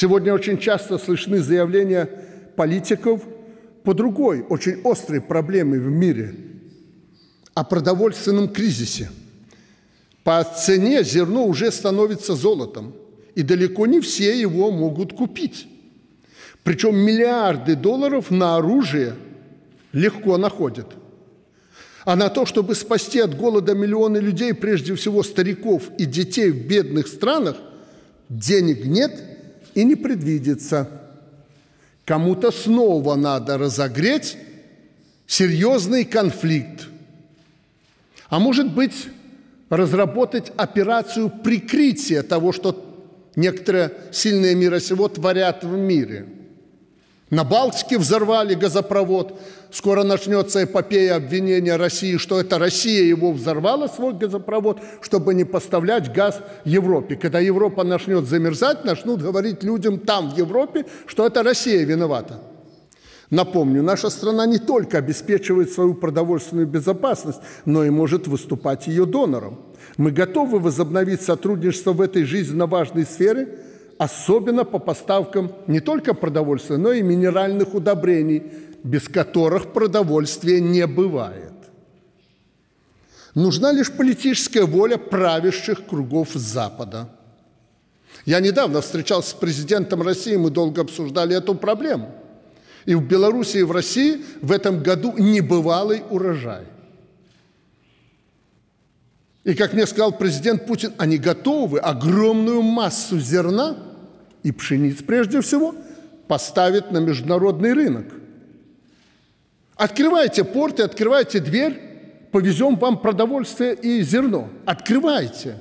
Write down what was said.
Сегодня очень часто слышны заявления политиков по другой, очень острой проблеме в мире – о продовольственном кризисе. По цене зерно уже становится золотом, и далеко не все его могут купить. Причем миллиарды долларов на оружие легко находят. А на то, чтобы спасти от голода миллионы людей, прежде всего стариков и детей в бедных странах, денег нет и не предвидится. Кому-то снова надо разогреть серьезный конфликт – а может быть, разработать операцию прикрытия того, что некоторые сильные мира сего творят в мире. На Балтике взорвали газопровод. Скоро начнется эпопея обвинения России, что это Россия его взорвала, свой газопровод, чтобы не поставлять газ Европе. Когда Европа начнет замерзать, начнут говорить людям там, в Европе, что это Россия виновата. Напомню, наша страна не только обеспечивает свою продовольственную безопасность, но и может выступать ее донором. Мы готовы возобновить сотрудничество в этой жизненно важной сфере, особенно по поставкам не только продовольствия, но и минеральных удобрений, без которых продовольствия не бывает. Нужна лишь политическая воля правящих кругов Запада. Я недавно встречался с президентом России, мы долго обсуждали эту проблему – и в Беларуси, и в России в этом году небывалый урожай. И, как мне сказал президент Путин, они готовы огромную массу зерна и пшениц прежде всего поставить на международный рынок. Открывайте порты, открывайте дверь, повезем вам продовольствие и зерно. Открывайте.